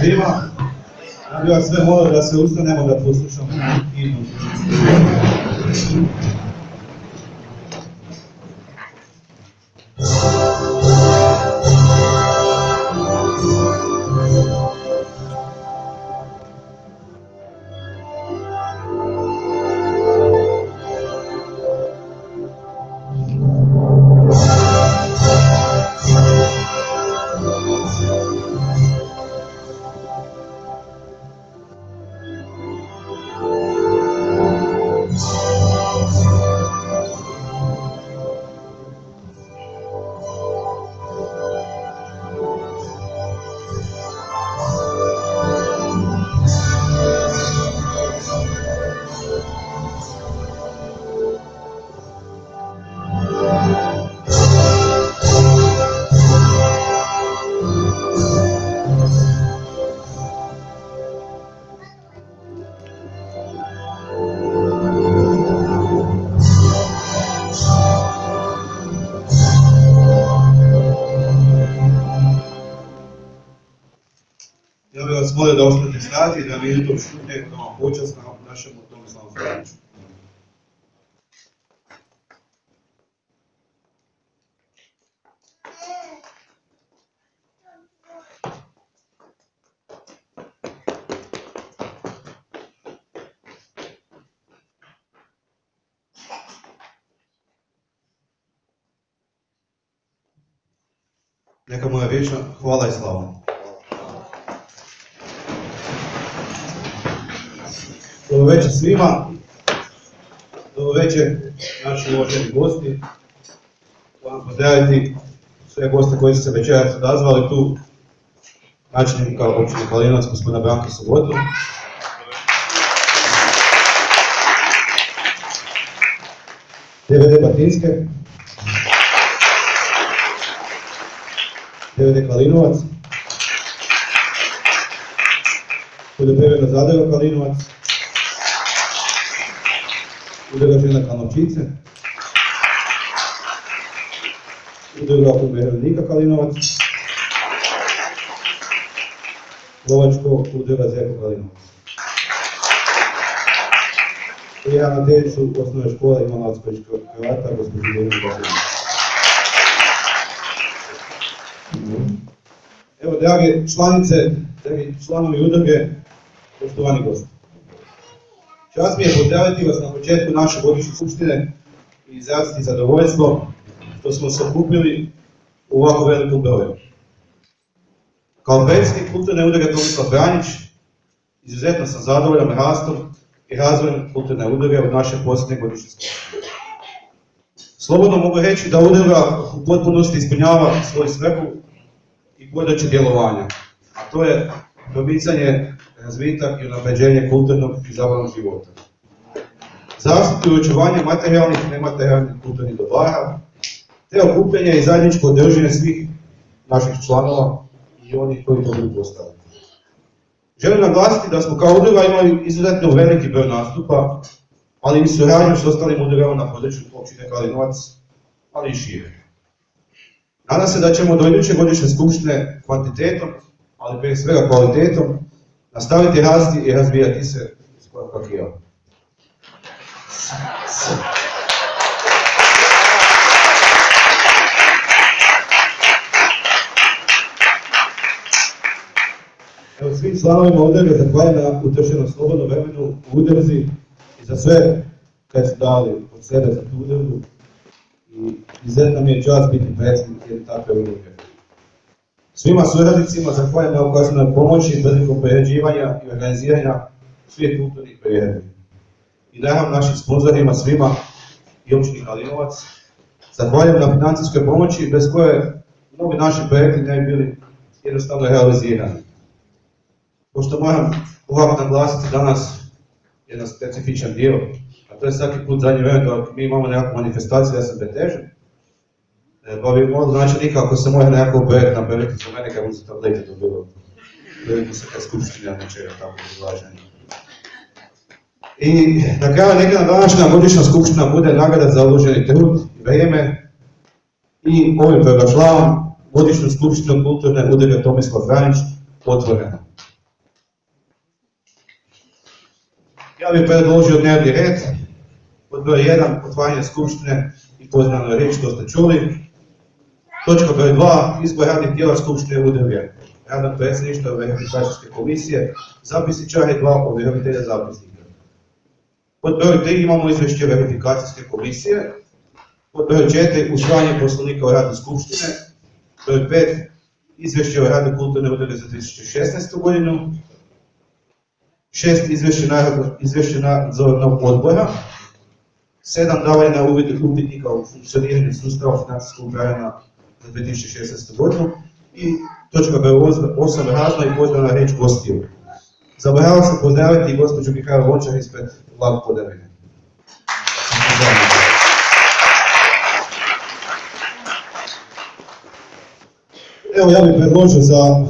Svima. Ja bih vas sve molio da se ustanemo da poslušamo himnu. Stati i da minutom šutnje kao počast na našemu Tomislavu Franiću. Neka mu je vječna hvala i slava. Dobro večer svima. Dobro večer naši uvaženi gosti. Vam pozdraviti sve goste koji su se večeras odazvali tu. Načelnika općine Kalinovac, gospodina Branka Sobotu. DVD Batinske. DVD Kalinovac. Poljoprivredna zadruga Kalinovac. Udruga žena Kalnovčice. Udruga umirovljenika Kalinovac. Lovačko udruga Zeko Kalinovac. I ravnateljicu osnovne škole Imanovac-Pečka Hrvata, gospođu Dorinu. Evo, drage članice, dragi članovi udruge, poštovani gosti. Čast mi je pozdraviti vas na početku naše godišnje skupštine i izraziti zadovoljstvo što smo se okupili u ovako velikom broju. Kao predsjednik kulturne udruge Tomislav Franjić, izuzetno sam zadovoljan rastom i razvojem kulturne udruge od naše posljednje godišnje skupštine. Slobodno mogu reći da udruga u potpunosti ispunjava svoju svrhu i područje djelovanja, a to je promicanje, razvitak i unapređenje kulturnog i zabavnog života. Zaštitu i očuvanje materijalnih i nematerijalnih kulturnih dobara, te okupljanje i zajedničko održanje svih naših članova i onih koji to budu postaviti. Želim naglasiti da smo kao udruga imali izuzetno veliki broj nastupa, ali i suradnju s ostalim udrugama na području općine Kalinovac, ali i šire. Nadam se da ćemo do iduće godišnje skupštine kvantitetom, ali prije svega kvalitetom, nastaviti rasti i razvijati se skoro kako ja. Evo svim članovima udruge zahvaljujem na utrošenom slobodnom vremenu u udruzi i za sve kad su dali od sebe za tu udrugu. I izuzetno mi je čast biti predsjednik jedne takve udruge. Svima suradnicima zahvaljujem na ukazanoj pomoći prilikom priređivanja i organiziranja svih kulturnih priredbi. I naravno našim sponzorima svima i općini Kalinovac. Zahvaljujem na financijskoj pomoći bez koje mnogi naši projekti ne bi bili jednostavno realizirani. Pošto moram ovako naglasiti danas jedan specifičan dio, a to je svaki put zadnje vrijeme dok mi imamo nekakvu manifestaciju da se betežem, E, Pa bi možda znači nikako ako se može nekako projekt napraviti za mene kako se tablete to bilo. Vidimo se kad skupština nečega tako izlaženja. I na kraju neka današnja godišnja skupština bude nagrada za uloženi trud i vrijeme i ovim proglašavam godišnju skupštinu kulturne udruge Tomislav Franić otvoreno. Ja bih predložio dnevni red, pod broj 1, otvaranje skupštine i poznano reč, to ste čuli. Točka broj 2, izbor radnih tijela skupštine udruge. Radnog predsjedništva verifikacijske komisije, zapisničara i dva ovjerovitelja zapisnika. Pod broj 3 imamo izvješće verifikacijske komisije. Pod broj 4 usvajanje poslovnika o radu skupštine. Broj 5 izvješće o radu kulturne udruge za 2016. godinu. Šest izvješće, izvješće nadzornog odbora. Sedam davanje na uvid upitnika u funkcioniranju sustava financijskog upravljanja za 2016. godinu. I točka broj 8 razna i pozdravna reč gostiju. Zaboravio sam pozdraviti gospođu Mihajlo Lončar ispred Vlad Podavine. Evo ja bih predložio za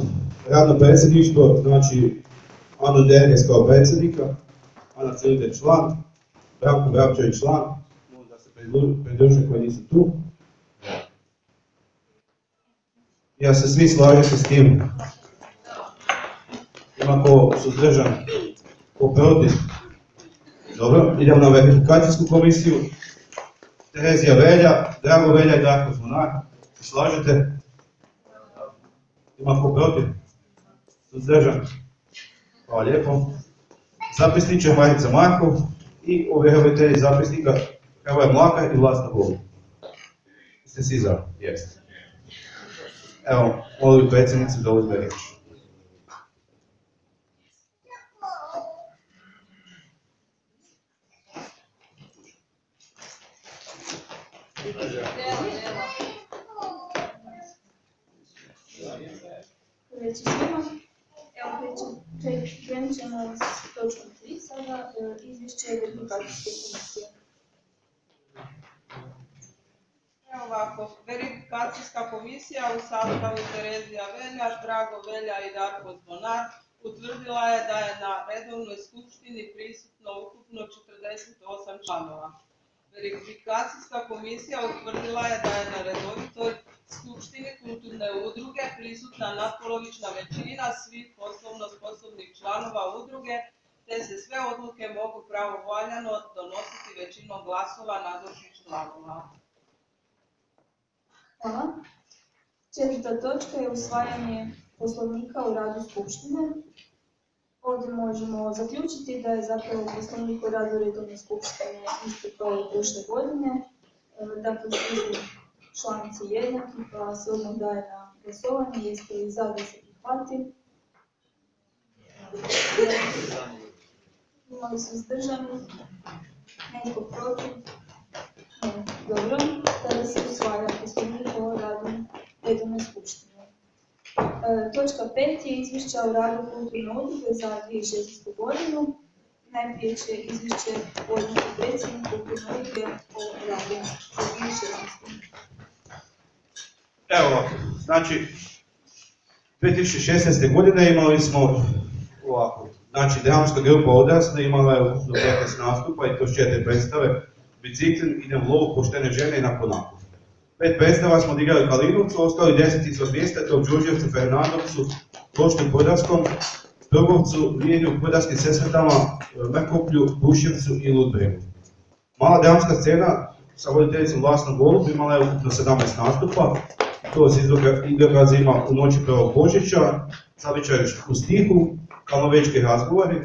radno predsjedništvo, znači Anu Derges kao predsjednika, Ana Cilite član, Branko Brabčević član, molim da se pridruže koji nisu tu. Ja se svi slažete s tim. Ima ko suzdržan, ko protiv. Dobro, idemo na verifikacijsku komisiju. Terezija Velja, Drago Velja i Darko Zvonar. Se slažete? Ima ko protiv? Suzdržan? Hvala lijepo. Zapisniče Marica Markov i ovjerovitelji zapisnika Hrvoje Mlaka i Vlasna Bogu. Ste svi za? Jeste. Evo, molim predsjednicu da uzme riječ. Već svima. Evo, krenut ćemo s točkom 3 sada, izvješće komisije. Ovako, verifikacijska komisija u sastavu Terezija Velja, Drago Velja i Darko Zbonar utvrdila je da je na redovnoj skupštini prisutno ukupno 48 članova. Verifikacijska komisija utvrdila je da je na redovitoj skupštini kulturne udruge prisutna natpolovična većina svih poslovno sposobnih članova udruge, te se sve odluke mogu pravovaljano donositi većinom glasova nazočnih članova. Hvala. Četvrta točka je usvajanje poslovnika u radu Skupštine. Ovdje možemo zaključiti da je zapravo poslovnik u radu redovne skupštine isti kao i prošle godine. E, dakle, svi članci jednaki, pa se odmah daje na glasovanje. Jeste li za da se prihvati? Imali su zdržani? Netko protiv? Dobro, tada se usvaja poslovnik o radu redovne skupštine. E, točka 5 je izvješća o radu kulturne udruge za 2016. godinu. Najprije će izvješće podnijeti predsjednik kulturne udruge o radu za 2016. Evo, znači, 2016. godine imali smo ovako, znači dramska grupa odrasla imala je ukupno 15 nastupa i to četiri predstave, biciklin, idem u lovu, poštene žene i nakon nakon. Pet predstava smo odigrali Kalinovcu, ostali deset izvan mjesta, u Đurđevcu, Fernandovcu, Poštu Podravskom, Trgovcu, Vijenju, Podravskim sesvetama, Mekoplju, Buševcu i Ludbregu. Mala dramska scena sa voditeljicom Vlasnom Golub imala je ukupno 17 nastupa, to se izobrazima u noći prvog Božića, zavičaj u stihu, kalnovečki razgovori,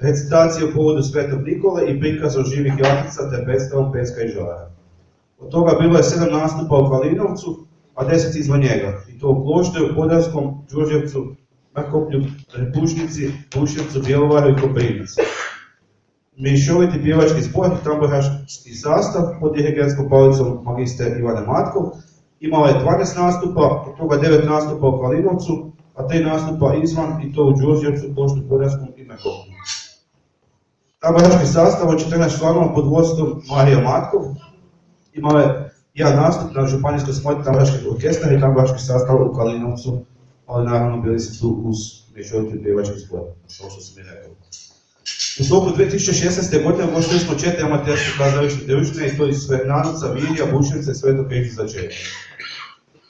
recitacije u povodu Svetog Nikole i prikaz o živih jatica te predstavom Peska i Žara. Od toga bilo je sedam nastupa u Kalinovcu, a deset izvan njega. I to u Klošteru, Podravskom, Đurđevcu, Makoplju, Repušnici, Puševcu, Bjelovaru i Koprivnici. Mišoviti pjevački sport, tamburaški sastav pod dirigentskom palicom magistre Ivana Matkov, imala je 12 nastupa, od toga 9 nastupa u Kalinovcu, a 3 nastupa izvan i to u Đurđevcu, Poštu Podravskom i Tamburaški sastav od 14 članova pod vodstvom Marija Matkov, imala je jedan nastup na županijskoj smoti tamburaških orkestra i tamburaški sastav u Kalinovcu, ali naravno bili su uz mješoviti pjevački sport, kao što sam i rekao. U toku 2016. godine ugostili smo četiri amaterske kazalište družine i to iz Fernandca, Virija, Sveto Križi za četiri.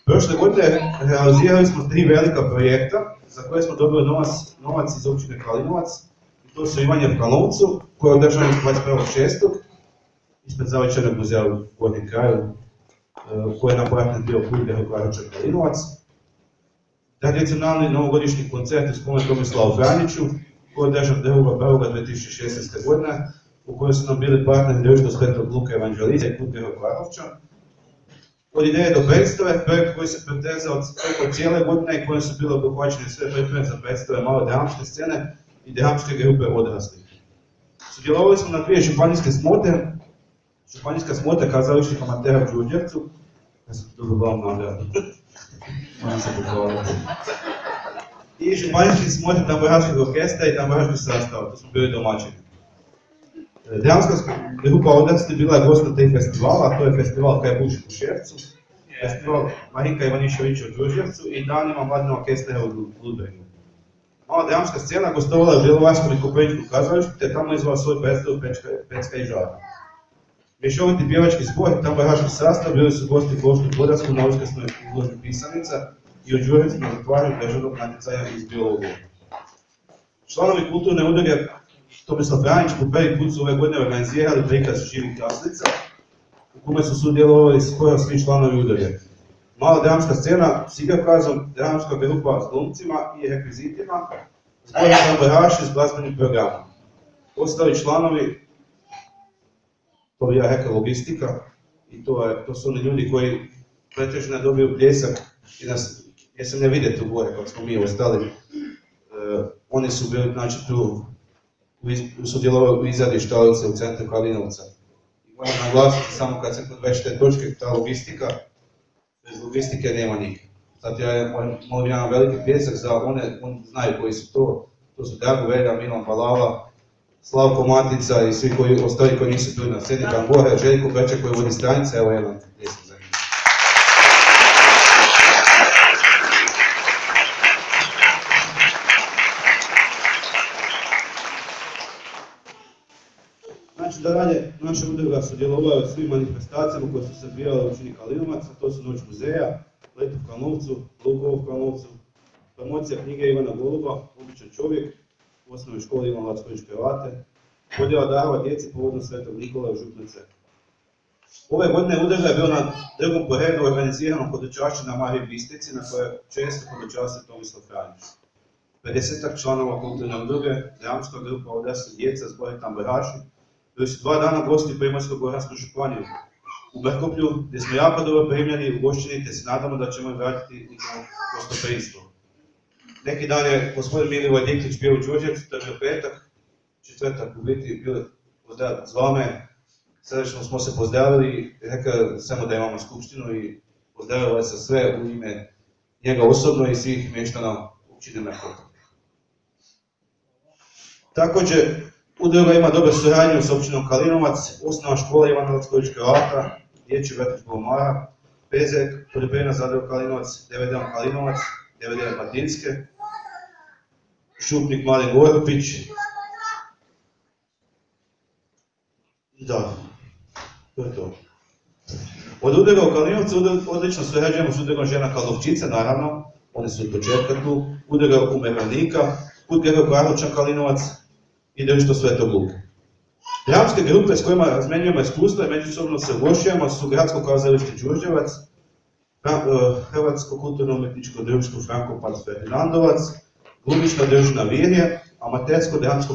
Prošle godine realizirali smo tri velika projekta za koje smo dobili novac, novac iz općine Kalinovac. I to su imanje u Kalnovcu, koje je održano 21.6. ispred Zavičanog muzeja u Gornjem kraju, e, koje je na partner bio klub Grhovača Kalinovac. Tradicionalni novogodišnji koncert u spomen Tomislavu Franiću, koji je održan 2. 2016. godine, u kojoj su nam bili partneri Društvo Svetog Luka Evanđeliza i klub Grhovača od ideje do predstave, projekt koji se pretezao preko cijele godine i kojem su bile obuhvaćene sve pripreme za predstave male dramske scene i dramske grupe odraslih. Sudjelovali smo na dvije županijske smote, županijska smota kazališnih amatera u Đurđevcu, ja sam dobro vam nagradu, moram se pohvaliti. I županijski smote tamburaškog orkestra i tamburaškog sastava, to smo bili domaćini. Dramska grupa odrasli bila je gosta tri festivala, to je festival Kaj Buš u Ševcu, festival Marinka Ivaniševića u Đurđevcu i danima mladina orkestra u Ludbregu. Mala dramska scena gostovala u Bjelovarskom i Kopeničkom kazalištu, te tamo izvala svoj predstav Pečka, i Žara. Mješoviti pjevački zbor i tamburaški sastav bili su gosti u Goštu na uskrsnoj izložbi pisanica i u Đurđevcu na zatvaranju državnog natjecaja iz biologije. Članovi kulturne udruge Tomislav Franić po prvi put su ove godine organizirali prikaz živih jaslica, u kome su sudjelovali skoro svi članovi udruge. Mala dramska scena s igrokazom, dramska grupa s glumcima i rekvizitima, zbor tamburaši s glazbenim programom. Ostali članovi, to bi ja rekao logistika, i to, je, to su oni ljudi koji pretežno dobiju pljesak i nas, jer se ne vide tu gore kako smo mi ostali. E, oni su bili znači, tu sudjelovao u izradi štalice u centru Kalinovca. I moram naglasiti samo kad se već te točke, ta logistika, bez logistike nema njih. Sad ja molim jedan veliki pjesak za one, oni znaju koji su to, to su Drago Veda, Milan Palava, Slavko Matica i svi koji ostali koji nisu bili na sceni, Bore, Željko Beća koji vodi stranice, evo jedan pjesak da dalje naša udruga sudjelovala u svim manifestacijama koje su se odvijale u učini Kalinovac, a to su Noć muzeja, Let u Kalnovcu, Lukovo u Kalnovcu, promocija knjige Ivana Goluba, Običan čovjek, u osnovnoj školi Ivan Lacković Krevate, podjela darova djeci povodom Svetog Nikola u crkvi. Ove godine udruga je bila na drugom po redu organiziranom hodočašće na Mariji Bistrici, na koje često hodočaste Tomislav Franjić. 50 članova kulturne udruge, dramska grupa odrasli djeca, zbori tamburaši, su dva dana gosti u Primorsko-Goransku županiju, u Brkoplju, gdje smo jako dobro primljeni i ugošćeni, te se nadamo da ćemo vratiti njihovo gostoprinstvo. Neki dan je gospodin Milivoj Diklić bio u Đurđevcu, to je bio petak, četvrtak u biti bili pozdrav zvame, srdečno smo se pozdravili rekao samo da imamo skupštinu i pozdravili se sve u ime njega osobno i svih mještana općine Merkota. Također, Udruga ima dobre suradnju s općinom Kalinovac, osnova škola Ivana Lackovićka Alta, dječji vrtić Bolmara, Pezek, poljoprivredna zadruga Kalinovac, DVD Kalinovac, DVD Martinske, Šupnik Mladen Gorupić. Da, to je to. Od udruga u Kalinovcu odlično surađujemo s udrugom žena Kalovčica, naravno, oni su od početka tu, udruga umirovljenika, Put Grga Karlovčan Kalinovac, i društvo Svetog Luka. Dramske grupe s kojima razmenjujemo iskustva i međusobno se ugošujemo su Gradsko kazalište Đurđevac, Hrvatsko kulturno-umjetničko društvo Franko Paz Ferdinandovac, Glumišna družina Virje, Amatersko dramsko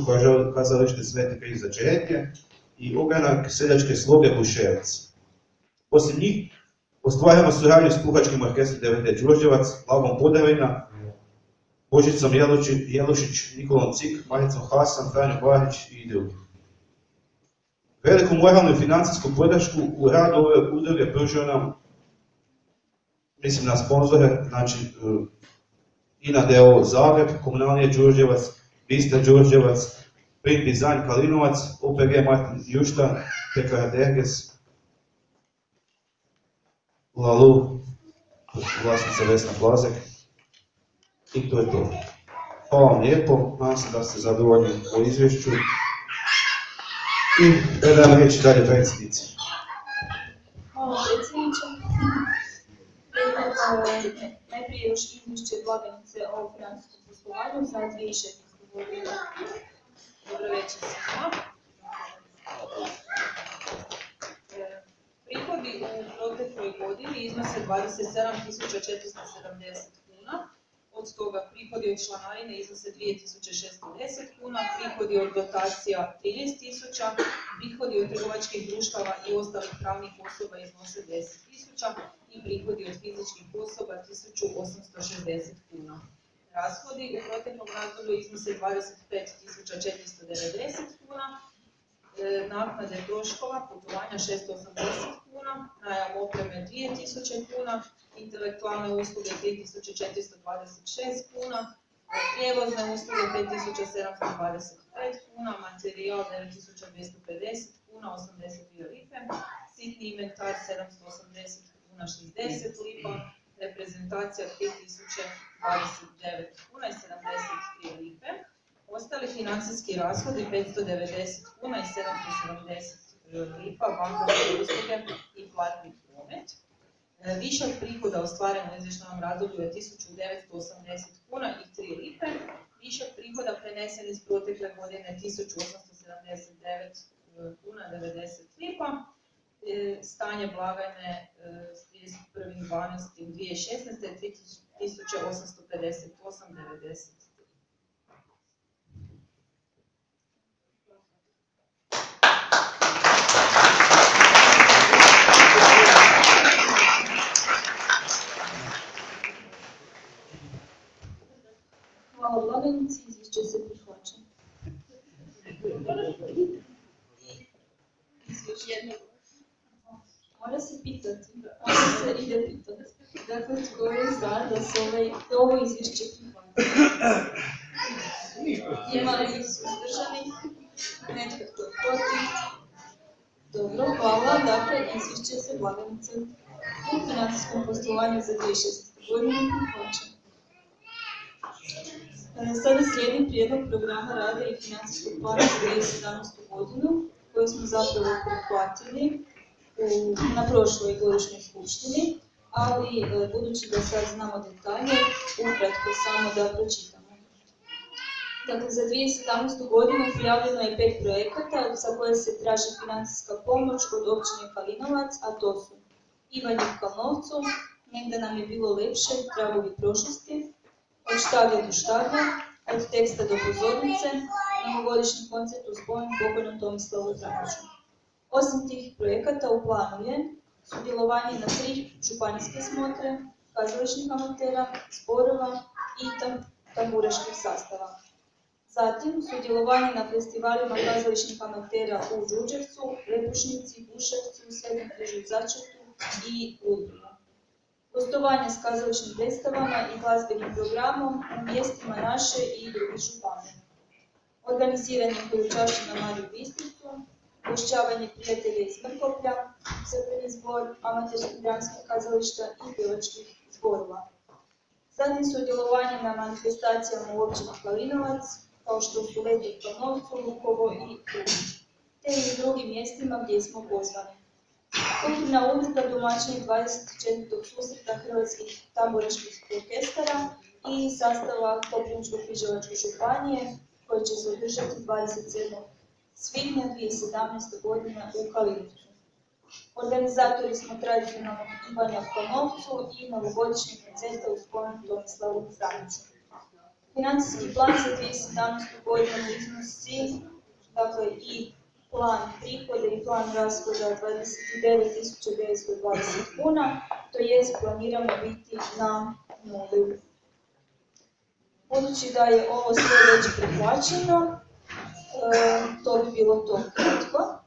kazalište Sveti Križ za Čeretje i ogranak seljačke sloge Buševac. Osim njih, ostvarujemo suradnju s puhačkim orkestrom DVD Đurđevac, Lavom Podavina, Božicom Jelušić, Nikolom Cik, Maricom Hasan, Franjo Barić i drugi. Veliku moralnu i financijsku podršku u radu ove udruge pružio nam, mislim na sponzore, znači Ina Deo Zagreb, Komunalnije Đurđevac, Vista Đurđevac, Print Design Kalinovac, OPG Martin Jušta, PKR Derges, Lalu, vlasnica Vesna Plazek, i to je to. Hvala vam lijepo, nadam se da ste zadovoljni o izvješću. I predajem riječ dalje predsjednici. Hvala predsjedniče. najprije još izvješće blagajnice o financijskom poslovanju za 2016. godinu. Dobro večer svima. Prihodi u protekloj godini iznose 27.470 kuna, od toga prihodi od članarine iznose 2610 kuna, prihodi od dotacija 13.000, prihodi od trgovačkih društava i ostalih pravnih osoba iznose 10.000 i prihodi od fizičkih osoba 1860 kuna. Rashodi u proteklom razdoblju iznose 25.490 kuna, naknade troškova putovanja 680 kuna, najam opreme 2000 kuna, intelektualne usluge 3426 kuna, prijevozne usluge 5725 kuna, materijal 9250 kuna 82 lipe, sitni inventar 780 kuna 60 lipa, reprezentacija 3029 kuna i 73 lipe, ostali financijski rashodi 590 kuna i 770 lipa, bankovne usluge i platni promet. E, Višak prihoda ostvaren u izvještajnom razdoblju je 1980 kuna i 3 lipe. Višak prihoda prenesen iz protekle godine 1879 kuna 90 lipa. E, Stanje blagajne e, s 31.12.2016. je 1858,90. Blagajnici, izvješće se prihvaća. Mora se pitati, mora se ide pitati. Dakle, tko je za da se ovaj, ovo izvješće prihvati? Ima li suzdržani? Netko tko je protiv? Dobro, hvala. Dakle, izvješće se blagajnice u financijskom poslovanju za 2016. godinu prihvaća. Sada slijedi prijedlog programa rada i financijskog plana za 2017. godinu, koji smo zapravo prihvatili u, na prošloj godišnjoj skupštini, ali budući da sad znamo detalje, ukratko samo da pročitamo. Dakle, za 2017. godinu prijavljeno je pet projekata za koje se traži financijska pomoć od općine Kalinovac, a to su Ivanjev Kalnovcu, negdje nam je bilo lepše, tragovi prošlosti, od štage do štage, od teksta do pozornice, novogodišnji koncert u spomen pokojnom Tomislavu Zraniću. Osim tih projekata u planu je sudjelovanje na tri županijske smotre, kazališnih amatera, zborova i tam, tamburaških sastava. Zatim, sudjelovanje na festivalima kazališnih amatera u Đurđevcu, Repušnici, Buševcu, Svetom križu i Začetu i Udrugu. S kazališnim predstavama i glazbenim programom u mjestima naše i drugih županija. Organiziranje poručaša na Mariju Bistricu, gošćavanje prijatelja iz Mrkoplja, crkveni zbor, amaterskih dramskih kazališta i pjevačkih zborova. Zatim sudjelovanje na manifestacijama u općini Kalinovac, kao što su Leto u Klanovcu, Lukovo i Krunić, te i u drugim mjestima gdje smo pozvani. Kulturna udruga domaćini 24. susreta hrvatskih tamburaških orkestara i sastava Koprivničko-križevačke županije koje će se održati 27. svibnja 2017. godine u Kalinovcu. Organizatori smo tradicionalnog Ivanja u Klanovcu i novogodišnjeg koncerta u spomenu Tomislavu Franiću. Financijski plan za 2017. godinu iznosi dakle, i plan prihoda i plan rashoda 29.920 kuna, to jest planiramo biti na nuli. Budući da je ovo sve već prihvaćeno, e, to bi bilo to kratko.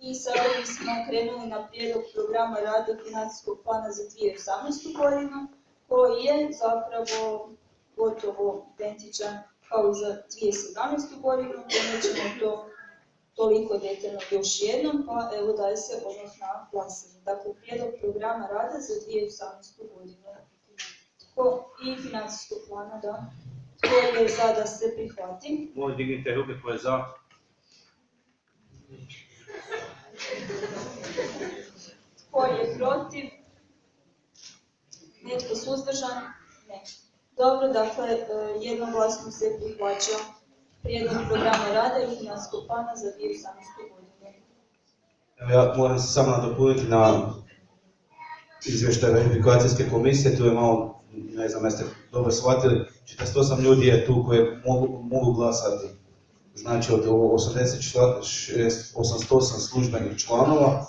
I sada bismo krenuli na prijedlog programa rada financijskog plana za 2018. godinu, koji je zapravo gotovo identičan kao za 2017. godinu, to nećemo to toliko detaljno još jednom, pa evo daje se odmah na glasanje. Dakle, prijedlog programa rada za 2018. godinu. Tko i financijskog plana, da. Tko je za da se prihvati? Molim dignite ruke tko je za. Tko je protiv? Netko suzdržan? Ne. Dobro, dakle, e, jednoglasno se prihvaća prijedlog programa rada i financijskog plana za 2018. godine. Evo ja moram se samo nadopuniti na izvještaj verifikacijske komisije, tu je malo, ne znam, jeste dobro shvatili, 48 ljudi je tu koji mogu, mogu glasati. Znači od 86, 88 službenih članova,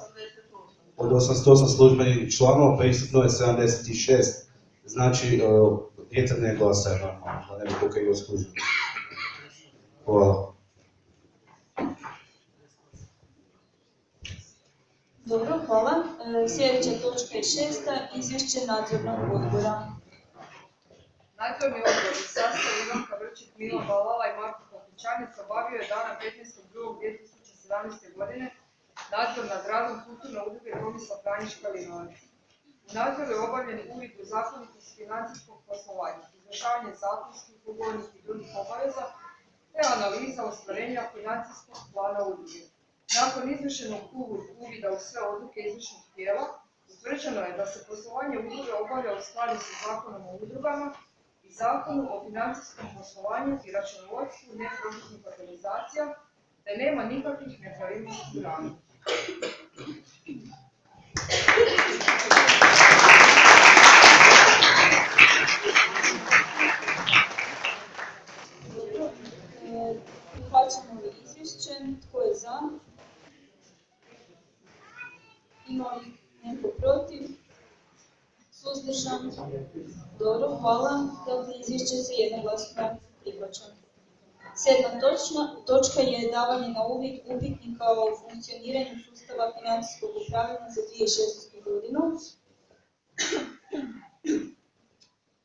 od 88 službenih članova prisutno je 76. Znači, e, djeca ne glasaju normalno, ne bi je službeno. Hvala. Dobro, hvala. E, Sljedeća točka je šesta, izvješće nadzornog odbora. Nadzorni odbor u sastavu Ivanka Vrčik, Milo Balala i Marko Kapićanec obavio je dana 15.2.2017. godine nadzor nad radom kulturne udruge Tomislav Franjić Kalinovac. U nadzoru je obavljen uvid u zakonitost financijskog poslovanja, izvršavanje zakonskih, ugovornih i drugih obaveza, te analiza ostvarenja financijskog plana udruge. Nakon izvršenog uvid- uvida u sve odluke izvršnih tijela, utvrđeno je da se poslovanje udruge obavlja u skladu sa zakonom o udrugama i zakonu o financijskom poslovanju i računovodstvu neprofitnih organizacija, te nema nikakvih nepravilnosti u radu. Dobro, e, prihvaćamo li izvješće, tko je za? Ima li neko protiv? Suzdržan? Dobro, hvala. Dakle, izvješće se jednoglasno prihvaća. Sedma točna, točka je davanje na uvid upitnika o funkcioniranju sustava financijskog upravljanja za 2016. godinu.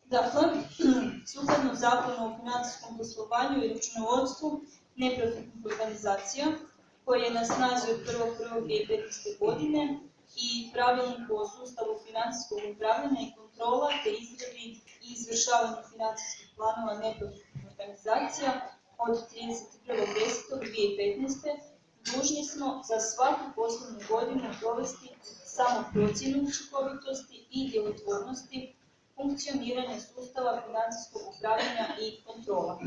Dakle, sukladno zakonu o financijskom poslovanju i računovodstvu neprofitnih organizacija, koji je na snazi od 1.1.2015. godine i pravilniku o sustavu financijskog upravljanja i kontrola te izradi i izvršavanju financijskih planova neprofitnih organizacija od 31.10.2015. dužni smo za svaku poslovnu godinu provesti samo procjenu učinkovitosti i djelotvornosti funkcioniranja sustava financijskog upravljanja i kontrola.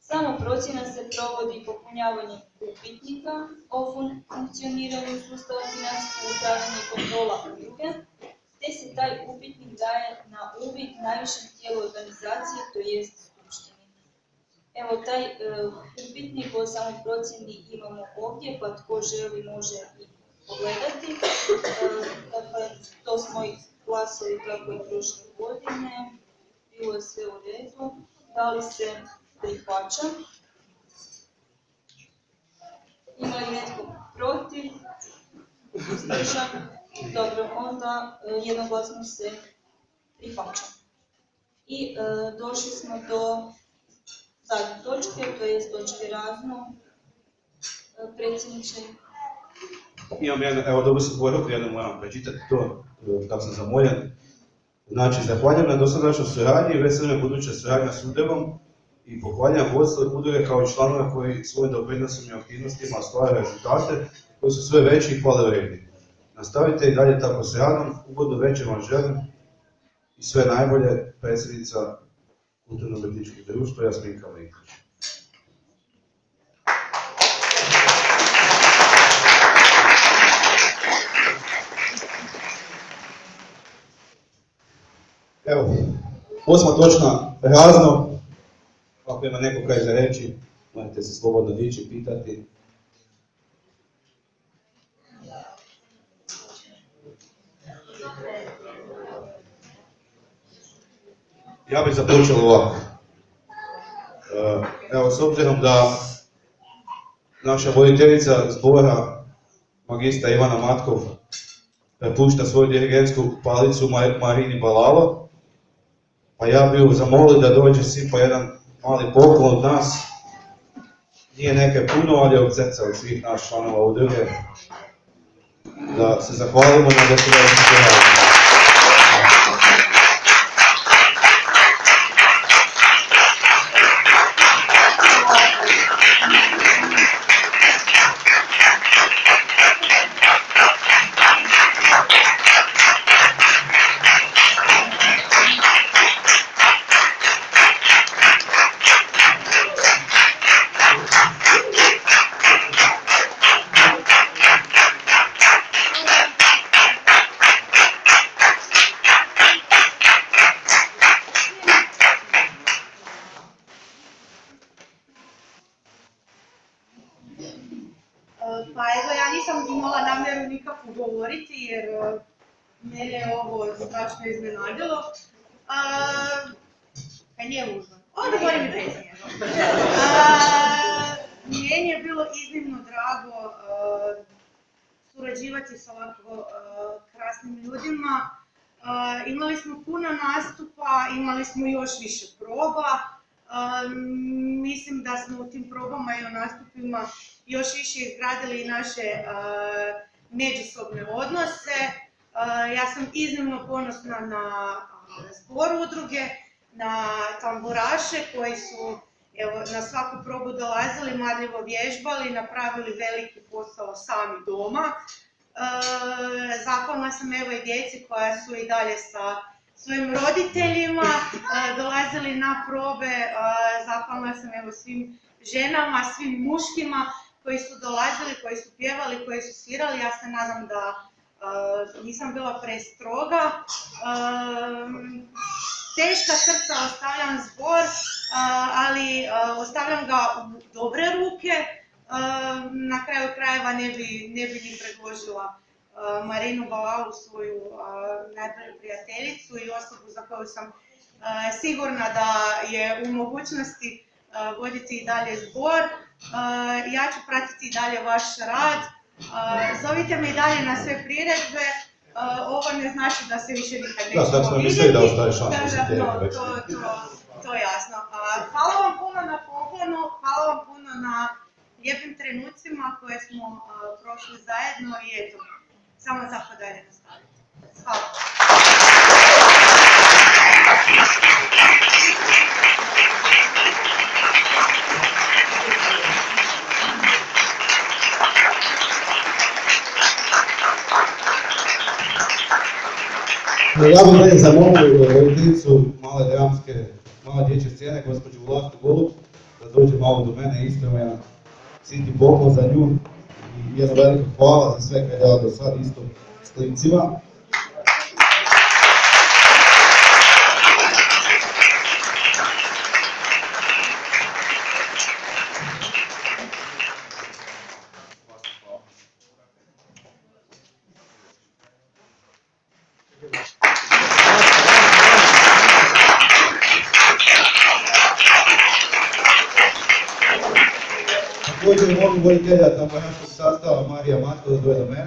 Samo procjena se provodi popunjavanjem upitnika o fun- funkcioniranju sustava financijskog upravljanja i kontrola udruge, te se taj upitnik daje na uvid najvišem tijelu organizacije, to jest skupštini. Evo, taj e, upitnik o samoj procjeni imamo ovdje, pa tko želi može i pogledati. E, dakle, to smo i glasali tako i prošle godine, bilo je sve u redu. Da li se prihvaća? Ima li netko protiv? Uzdržan? Dobro, onda e, jednoglasno se prihvaća. I e, došli smo do zadnje točke, to je točke razno. E, predsjedniče, Imam jedno, evo dobro sam poruku, jedno moram pročitati to, e, kako sam zamoljen. Znači, zahvaljujem na dosadašnjoj suradnji i veseli me buduća suradnja s udrugom i pohvaljujem vodstvo udruge kao i članove koji svojim doprinosom i aktivnostima ostvaraju rezultate koji su sve veći i hvale vrijedni. Nastavite i dalje tako s radom, ugodno večer vam želim i sve najbolje predsjednica Kulturno-umjetničkog društva Jasminka Linković. Evo, osma točna razno, ako ima neko kaj za reći, možete se slobodno dići, pitati. Ja bih započeo ovako. E, Evo, s obzirom da naša voditeljica zbora, magistra Ivana Matkov, prepušta svoju dirigentsku palicu Mar- Marini Balalo, pa ja bih zamolio da dođe svi po jedan mali poklon od nas. Nije neke puno, ali od srca od svih naših članova udruge. Da se zahvalimo na dosadašnjem suradnji. jer uh, mene je ovo strašno iznenadilo. A, a nije ružno. Onda govorim i bez nje. A, Meni je bilo iznimno drago uh, surađivati sa ovako uh, krasnim ljudima. Uh, imali smo puno nastupa, imali smo još više proba. Mislim da smo u tim probama i u nastupima još više izgradili naše međusobne odnose. Ja sam iznimno ponosna na zbor udruge, na tamburaše koji su evo, na svaku probu dolazili, marljivo vježbali, napravili veliki posao sami doma. E, zahvalna sam evo i djeci koja su i dalje sa svojim roditeljima e, dolazili na probe. E, zahvalna sam evo svim ženama, svim muškima koji su dolazili, koji su pjevali, koji su svirali. Ja se nadam da e, nisam bila prestroga. Teška srca ostavljam zbor, ali ostavljam ga u dobre ruke. Na kraju krajeva ne bi, ne bi ni predložila Marinu Balalu, svoju a, najbolju prijateljicu i osobu za koju sam a, sigurna da je u mogućnosti voditi i dalje zbor. Ja ću pratiti i dalje vaš rad. Zovite me i dalje na sve priredbe. Ovo ne znači da se više nikad nećemo vidjeti. Da, da no, to, to, to je jasno. Hvala vam puno na poklonu, hvala vam puno na lijepim trenucima koje smo prošli zajedno i eto, samo tako dalje nastaviti. Hvala. Ja bih dalje zamolio voditeljicu male dramske, male dječje scene, gospođu Vlastu Golub, da dođe malo do mene, isto jedan siti poklon za nju i jedno hvala za sve koje je do sad, isto s klincima. Također molim voditelja tamburaškog sastava Marija Matko da dođe do mene.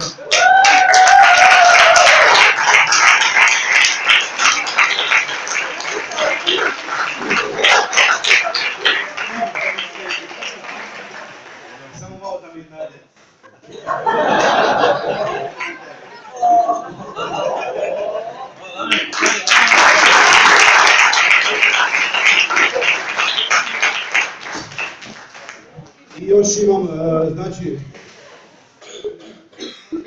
Samo malo da mi znate. I još imam, e, znači,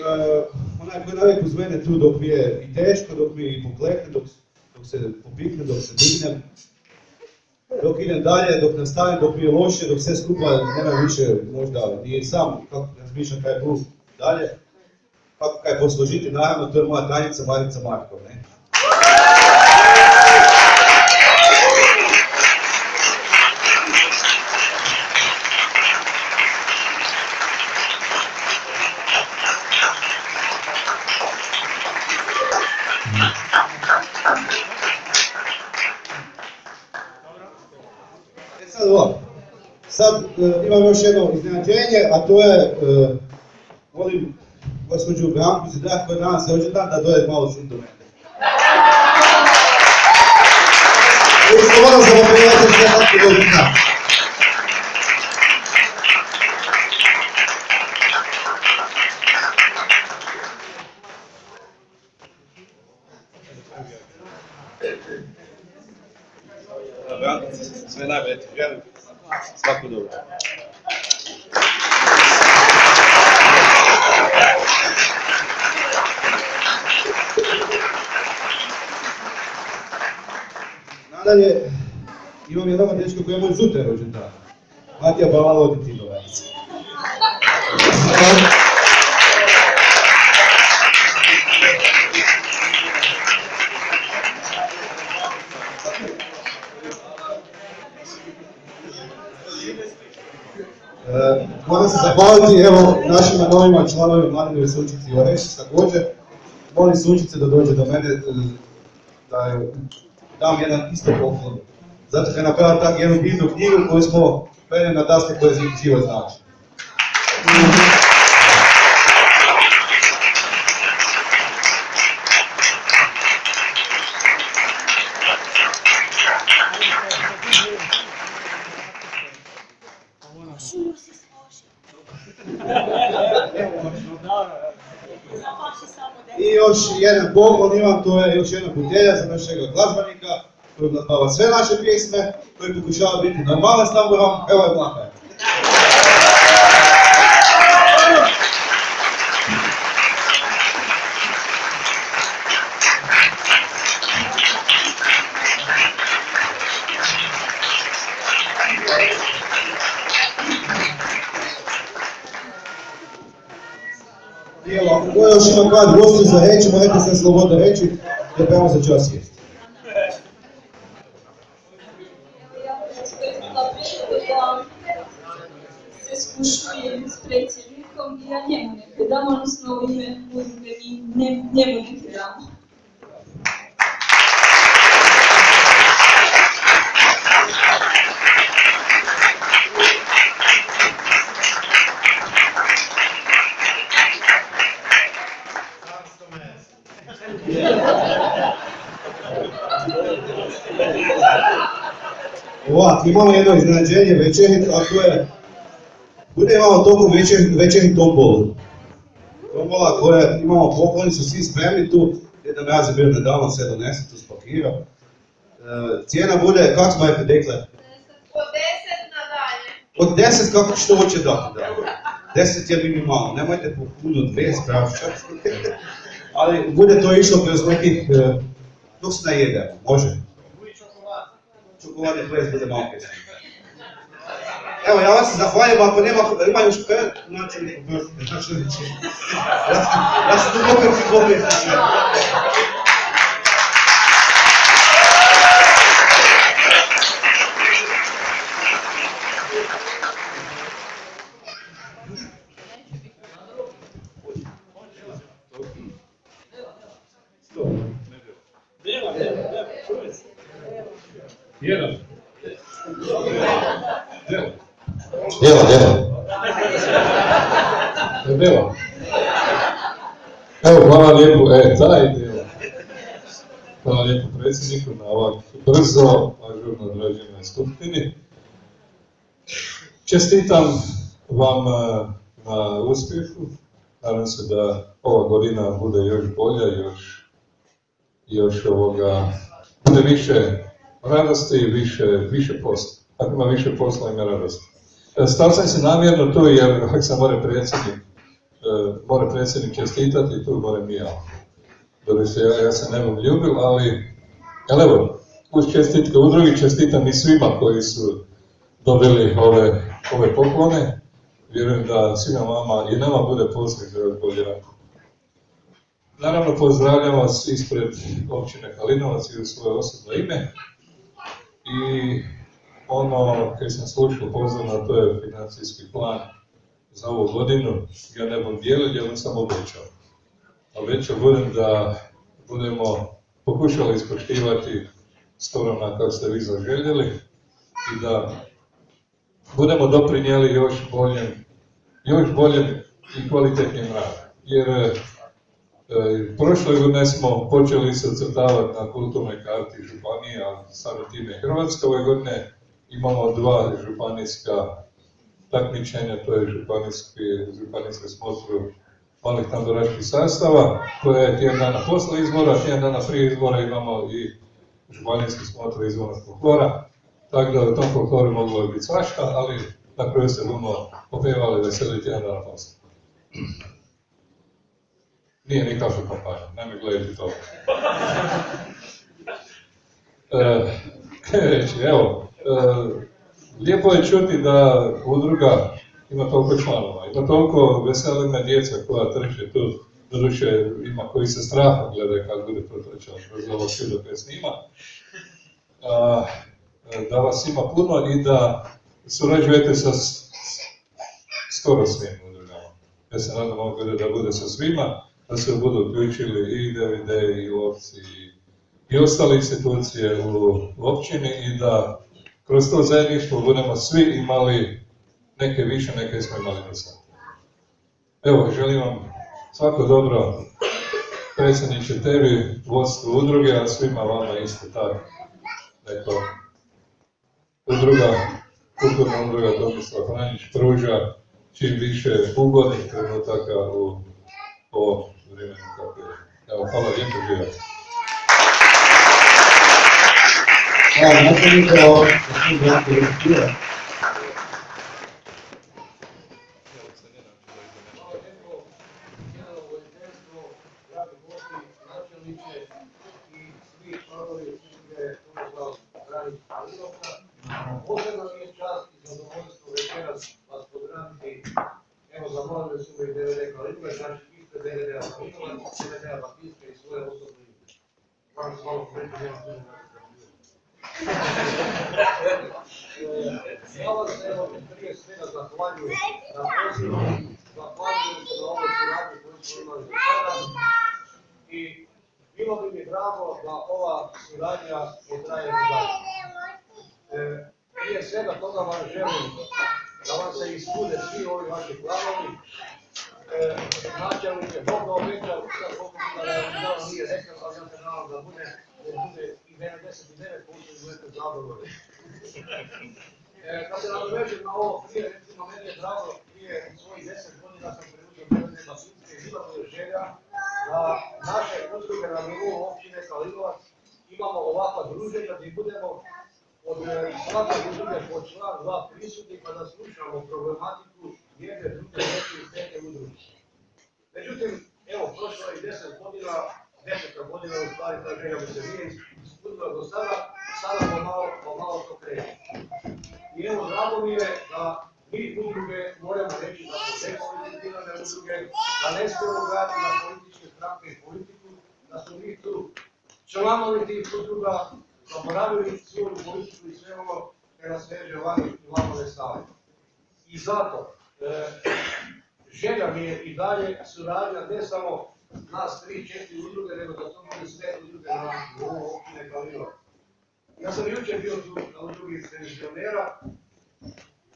e, onaj koji navijek uz mene tu dok mi je i teško, dok mi i poklekne, dok, dok se popikne, dok se dignem, dok idem dalje, dok je loše, dok sve skupa nema više možda nije sam kako razmišljam kaj je tu dalje, kako kaj posložiti, naravno to je moja tajnica Marica Markov, ne? Sad e, imam još jedno iznenađenje, a to je, e, gospođu Branku Zidak koja danas je rođendan da dođe malo šut do mene. Što moram za prijatelj sve tako rođendan. Branko, sve najbolje ti želim. Svako dobro. Nadalje, imam jednog dečka koji je moj sutra rođendan. Matija Balala odi ti zahvaliti evo našim novima članovima Mladinove sveučilice Orešić također. molim sunčice da dođe do mene, e, da joj dam jedan isto poklon. Zato kad je napravila tak jednu divnu knjigu koju smo prenijeli na daske koje živo znači. Šuju se složi. Zapaši samo da I još jedan poklon imam, to je još jedna butelja za našeg glazbenika koji glazbava sve naše pjesme, koji pokušava biti normalan s tamburom, evo je Blanka. Ima kad gosti za reći, možete se slobodno reći, da pevamo za čas sjesti. Ja bih iskoristila priliku da se skušujem s predsjednikom i ja njemu neke dam, odnosno u ime udruge i ne- njemu neke dam. Ovak, imamo jedno iznenađenje večeri, a to je, bude imamo tokom večer, večeri tombolu. Tombola koja, imamo pokloni, su svi spremni tu, jedan raz je bio nedavno sve donese, tu spakirao. E, cijena bude, kako smo je dekle? Od 10 na dalje. Od 10 kako što hoće dati, da. 10 je minimalno, nemojte po puno 20 pravšćati. Ali bude to išlo kroz nekih, e, dok se najede, može? Čokolade ples bude malo kasnije. Evo, ja vas se zahvaljujem, ako nema, ima još kaj, znači, oprostite, znači, ja sam, ja sam duboko psihologije, znači, Jedan. Djelo, djelo. Debela. Evo, hvala lijepo, e, taj djelo. Hvala lijepo predsjedniku na ovak brzo, ažurno odrađenoj skupštini. Čestitam vam e, na uspjehu. Nadam se da ova godina bude još bolja, još, još ovoga, bude više radosti i više, više posla. Ako ima više posla, ima radosti. E, Stao sam se namjerno tu jer sam more predsjednik, e, more predsjednik čestitati, tu moram i ja. Dobro se, ja, ja se ne bom ljubil, ali, evo, uz čestitke udrugi čestitam i svima koji su dobili ove, ove poklone. Vjerujem da svima vama i nama bude poslije za rad. Naravno, pozdravljam vas ispred općine Kalinovac i u svoje osobno ime. I ono kad sam slušao pozorno, to je financijski plan za ovu godinu. Ja ne bom dijelio, jer sam obećao. Obećao budem da budemo pokušali ispoštivati skoro na kako ste vi zaželjeli i da budemo doprinijeli još boljem, još boljem i kvalitetnim radom. Jer e, prošle godine smo počeli se ocrtavati na kulturnoj karti županije, a samim time Hrvatska. Ove godine imamo dva županijska takmičenja, to je županijski, županijske smotru malih tamburaških sastava, koje je tjedan dana posle izbora, tjedan dana prije izbora imamo i županijski smotru izbornog folklora. Tako da u tom folkloru moglo je biti svašta, ali na kraju se budemo popevali veseli tjedan dana posle. Nije nikakva kampanja, nemoj gledati to. E, reći, evo, lijepo je čuti da udruga ima toliko članova, ima toliko veselime djeca koja trče tu, doduše ima koji se straha gledaju kad bude to trčalo kroz ovo čudo koje snima. A, da vas ima puno i da surađujete sa skoro svim udrugama. Ja se nadam ovog da bude sa svima, da se budu uključili i DVD i lovci i, i ostale institucije u općini i da kroz to zajedništvo budemo svi imali neke više, neke smo imali sada. Evo, želim vam svako dobro predsjedniče tebi, vodstvu udruge, a svima vama isto tako. Eto, udruga, kulturna udruga Tomislav Franjić pruža čim više ugodnih trenutaka u ovo vrijeme kako je. Evo, hvala lijepo, živjeti. Evo, nastavite o gospodinu Branku Posebno mi je čast i zadovoljstvo večeras vas pozdraviti. Evo, zamolio su me i DVD Kalibra, znači ispred DVD-a Kalibra, DVD-a Batista i svoje osobne ime. Moram se malo preći, nema tu Ja vas evo prije svega zahvaljujem na pozivu, zahvaljujem se na ovoj suradnji koju smo imali do sada i bilo bi mi drago da ova suradnja potraje i dalje. Prije svega toga vam želim da vam se ispune svi ovi vaši planovi. E, načelnik je dobro obećao, sad mi da nije rekao, ali ja se nadam da bude, i 99% da budete zadovoljni. E, kad se nadovežem na ovo prije, recimo, meni je drago, prije svojih 10 godina sam preuzeo Prvne Basinske i bila mi je želja da naše udruge na nivou općine Kalilovac imamo ovakva druženja gdje budemo od svake udruge po član dva prisutni kada slušamo problematiku jedne, druge, treće i pete udruge. Međutim, evo, prošlo je 10 godina, 10 godina u stvari ta želja bi se nije ispunila do sada, sada pomalo, pomalo to kreće. I evo, drago mi je da mi udruge moramo reći da smo depolitizirane udruge, da ne smijemo gledati na političke stranke i politiku, da su mi tu članovi tih udruga, zaboravili svoju politiku i sve ono što nas veže vani i vamo ne stavimo. I zato, e, želja mi je i dalje suradnja ne samo nas tri, četiri udruge, nego da to bude sve udruge na nivou općine Kalinovac. Ja sam jučer bio tu na udrugi penzionera,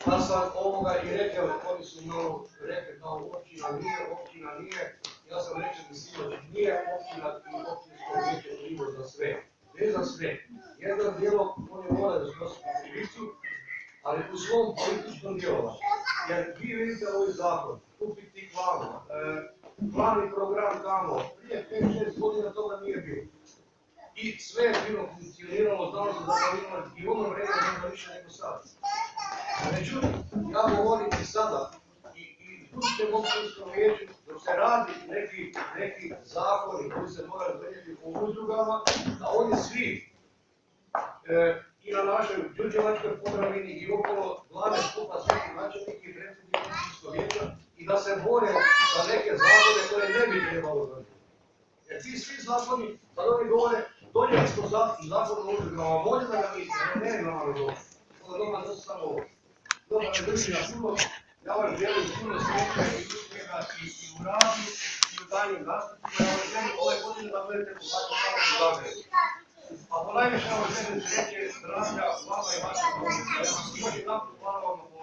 pa sam ovoga i rekao, oni su malo rekli kao općina nije, općina nije, ja sam rekao da sinoć nije općina i općinsko vijeće krivo za sve. Ne za sve. Jednom dijelom oni moraju snositi krivicu, ali u svom političkom djelovanju. Jer vi vidite ovaj zakon, kupiti e, plan i program tamo, prije 5-6 godina toga nije bilo. I sve je bilo funkcioniralo, znalo se da sam i ono vrijeme nema više nego sad. Međutim, ja govorim i sada, i, i budite općinskom vijeću, dok se radi neki, neki zakoni koji se moraju donijeti u udrugama, da oni svi e, i na našoj Đurđevačkoj podravini i okolo vlade skupa svaki načelnik i predsjednik općinskog vijeća i da se bore za neke zakone koje ne bi trebalo donijeti. Jer ti svi zakoni, kad oni govore, donijeli smo zakon, o udrugama, bolje da ga misle, ne, ne ne to su samo ovo. Doma ne puno, ja vam želim puno sreće i uspjeha i, u radu i u daljnjim nastupima. Ja vam želim ove godine da budete bogatni samo u Zagrebu. A ponajviše vam želim sreće, zdravlja, vama i rodnicima. Ja vam još jedan hvala vam na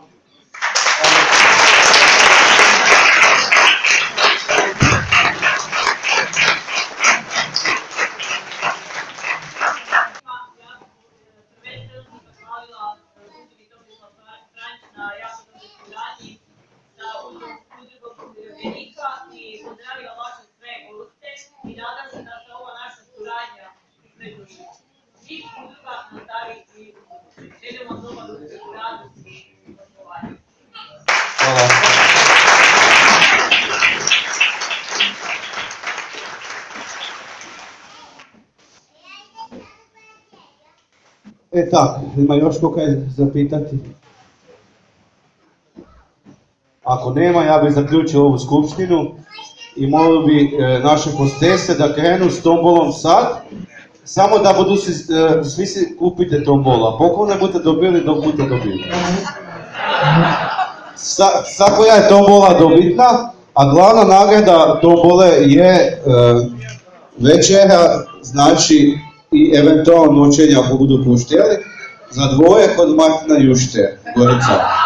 Tako, ima još ko kaj zapitati? Ako nema, ja bih zaključio ovu skupštinu i molio bi e, naše hostese da krenu s tombolom sad, samo da budu si, e, svi si kupite tombola. Poklon ne budete dobili dok budete dobili. Sa, sad koja je tombola dobitna, A glavna nagrada tobole je e, večera, znači i eventualno noćenja ako budu pušteli, za dvoje kod Martina Jušte, Gorica.